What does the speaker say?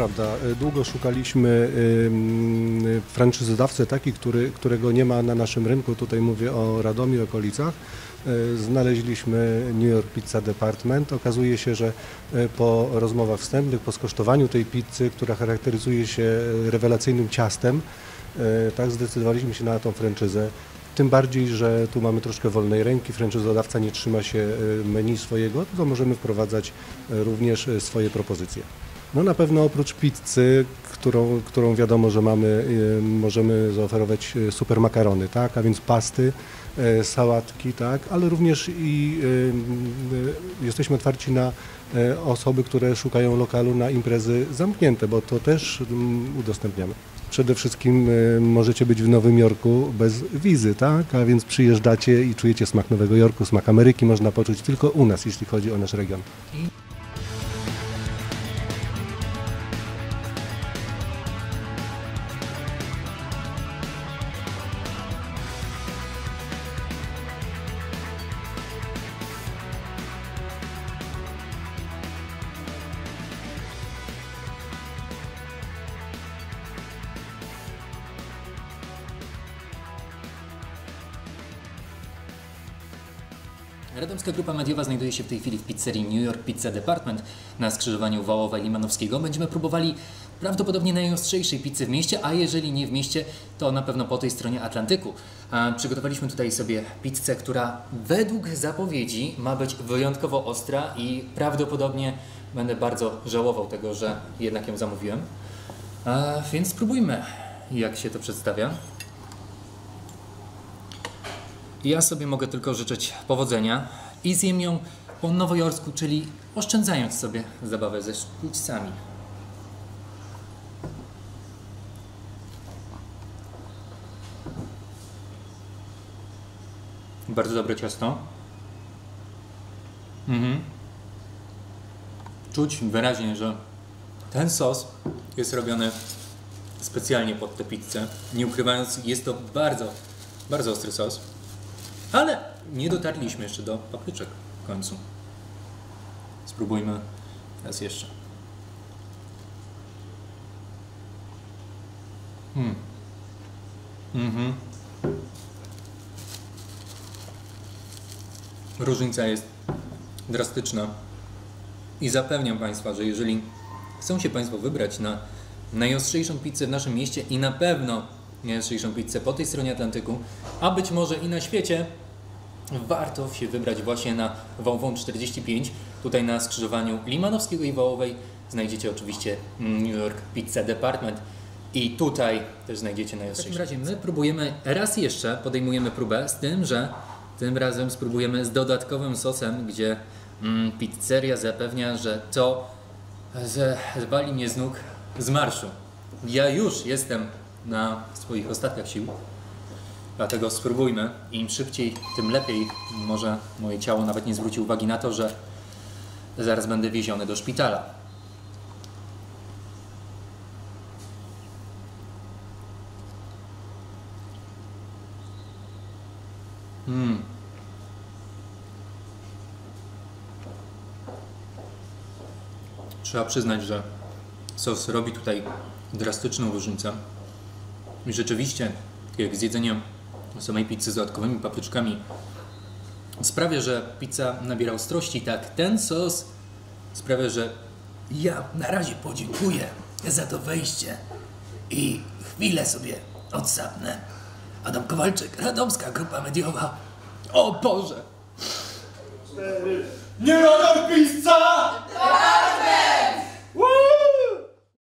prawda. E, Długo szukaliśmy ym, franczyzodawcy taki, który, którego nie ma na naszym rynku. Tutaj mówię o Radomiu okolicach. E, Znaleźliśmy New York Pizza Department. Okazuje się, że po rozmowach wstępnych, po skosztowaniu tej pizzy, która charakteryzuje się rewelacyjnym ciastem, tak zdecydowaliśmy się na tą franczyzę. Tym bardziej, że tu mamy troszkę wolnej ręki, franczyzodawca nie trzyma się menu swojego, to możemy wprowadzać również swoje propozycje. No na pewno oprócz pizzy, którą, którą wiadomo, że mamy, e, możemy zaoferować e, super makarony, tak, a więc pasty, e, sałatki, tak, ale również i e, jesteśmy otwarci na e, osoby, które szukają lokalu na imprezy zamknięte, bo to też mm, udostępniamy. Przede wszystkim możecie być w Nowym Jorku bez wizy, tak? A więc przyjeżdżacie i czujecie smak Nowego Jorku, smak Ameryki można poczuć tylko u nas, jeśli chodzi o nasz region. Radomska Grupa Mediowa znajduje się w tej chwili w pizzerii New York Pizza Department na skrzyżowaniu Wałowa i Limanowskiego. Będziemy próbowali prawdopodobnie najostrzejszej pizzy w mieście, a jeżeli nie w mieście, to na pewno po tej stronie Atlantyku. Przygotowaliśmy tutaj sobie pizzę, która według zapowiedzi ma być wyjątkowo ostra i prawdopodobnie będę bardzo żałował tego, że jednak ją zamówiłem. Więc spróbujmy, jak się to przedstawia. Ja sobie mogę tylko życzyć powodzenia i zjem ją po nowojorsku, czyli oszczędzając sobie zabawę ze sztućcami. Bardzo dobre ciasto. Mhm. Czuć wyraźnie, że ten sos jest robiony specjalnie pod tę pizzę. Nie ukrywając, jest to bardzo, bardzo ostry sos. Ale nie dotarliśmy jeszcze do papryczek w końcu. Spróbujmy raz jeszcze. Hmm. Mhm. Różnica jest drastyczna. I zapewniam Państwa, że jeżeli chcą się Państwo wybrać na najostrzejszą pizzę w naszym mieście i na pewno najostrzejszą pizzę po tej stronie Atlantyku, a być może i na świecie, warto się wybrać właśnie na Wałwą 45. Tutaj na skrzyżowaniu Limanowskiego i Wołowej znajdziecie oczywiście New York Pizza Department i tutaj też znajdziecie najostrzejszą. W takim razie my próbujemy raz jeszcze, podejmujemy próbę z tym, że tym razem spróbujemy z dodatkowym sosem, gdzie mm, pizzeria zapewnia, że to zwali mnie z nóg z marszu. Ja już jestem na swoich ostatkach sił, dlatego spróbujmy. Im szybciej, tym lepiej. Może moje ciało nawet nie zwróci uwagi na to, że zaraz będę wieziony do szpitala. Mm. Trzeba przyznać, że sos robi tutaj drastyczną różnicę. I rzeczywiście, jak z jedzeniem samej pizzy z dodatkowymi papryczkami sprawia, że pizza nabiera ostrości, tak ten sos sprawia, że Ja na razie podziękuję za to wejście i chwilę sobie odsapnę. Adam Kowalczyk, Radomska Grupa Mediowa. o Boże! Nie York Pizza!